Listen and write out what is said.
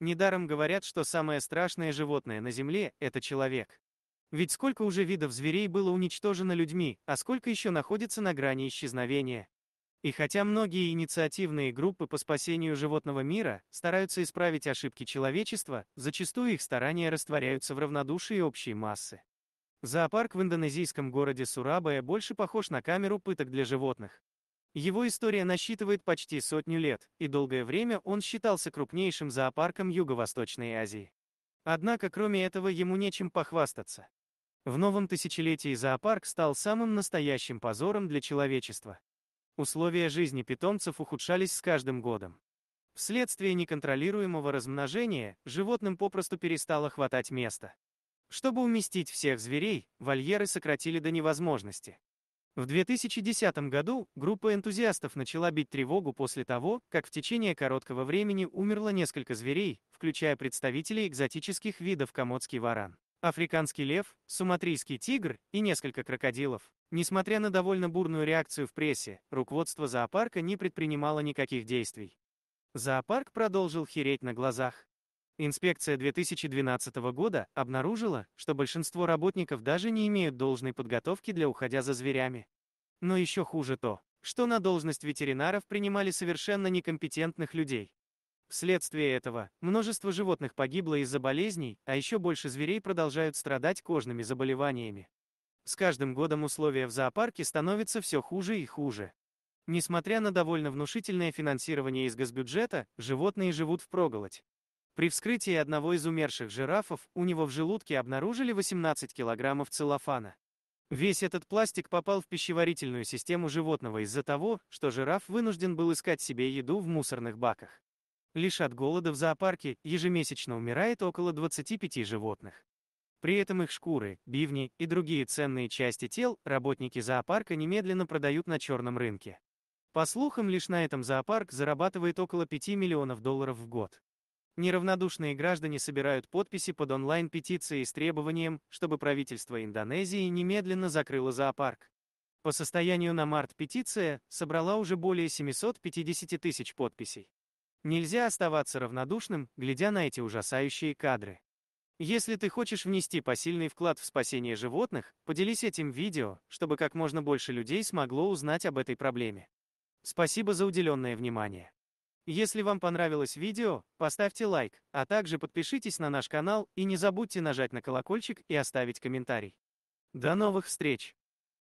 Недаром говорят, что самое страшное животное на Земле – это человек. Ведь сколько уже видов зверей было уничтожено людьми, а сколько еще находится на грани исчезновения. И хотя многие инициативные группы по спасению животного мира стараются исправить ошибки человечества, зачастую их старания растворяются в равнодушии общей массы. Зоопарк в индонезийском городе Сурабая больше похож на камеру пыток для животных. Его история насчитывает почти сотню лет, и долгое время он считался крупнейшим зоопарком Юго-Восточной Азии. Однако, кроме этого, ему нечем похвастаться. В новом тысячелетии зоопарк стал самым настоящим позором для человечества. Условия жизни питомцев ухудшались с каждым годом. Вследствие неконтролируемого размножения, животным попросту перестало хватать места. Чтобы уместить всех зверей, вольеры сократили до невозможности. В 2010 году группа энтузиастов начала бить тревогу после того, как в течение короткого времени умерло несколько зверей, включая представителей экзотических видов комодский варан, африканский лев, суматрийский тигр и несколько крокодилов. Несмотря на довольно бурную реакцию в прессе, руководство зоопарка не предпринимало никаких действий. Зоопарк продолжил хереть на глазах. Инспекция 2012 года обнаружила, что большинство работников даже не имеют должной подготовки для уходя за зверями. Но еще хуже то, что на должность ветеринаров принимали совершенно некомпетентных людей. Вследствие этого, множество животных погибло из-за болезней, а еще больше зверей продолжают страдать кожными заболеваниями. С каждым годом условия в зоопарке становятся все хуже и хуже. Несмотря на довольно внушительное финансирование из госбюджета, животные живут впроголодь. При вскрытии одного из умерших жирафов у него в желудке обнаружили 18 килограммов целлофана. Весь этот пластик попал в пищеварительную систему животного из-за того, что жираф вынужден был искать себе еду в мусорных баках. Лишь от голода в зоопарке ежемесячно умирает около 25 животных. При этом их шкуры, бивни и другие ценные части тел работники зоопарка немедленно продают на черном рынке. По слухам, лишь на этом зоопарк зарабатывает около 5 миллионов долларов в год. Неравнодушные граждане собирают подписи под онлайн-петицией с требованием, чтобы правительство Индонезии немедленно закрыло зоопарк. По состоянию на март петиция собрала уже более 750 тысяч подписей. Нельзя оставаться равнодушным, глядя на эти ужасающие кадры. Если ты хочешь внести посильный вклад в спасение животных, поделись этим видео, чтобы как можно больше людей смогло узнать об этой проблеме. Спасибо за уделенное внимание. Если вам понравилось видео, поставьте лайк, а также подпишитесь на наш канал и не забудьте нажать на колокольчик и оставить комментарий. До новых встреч!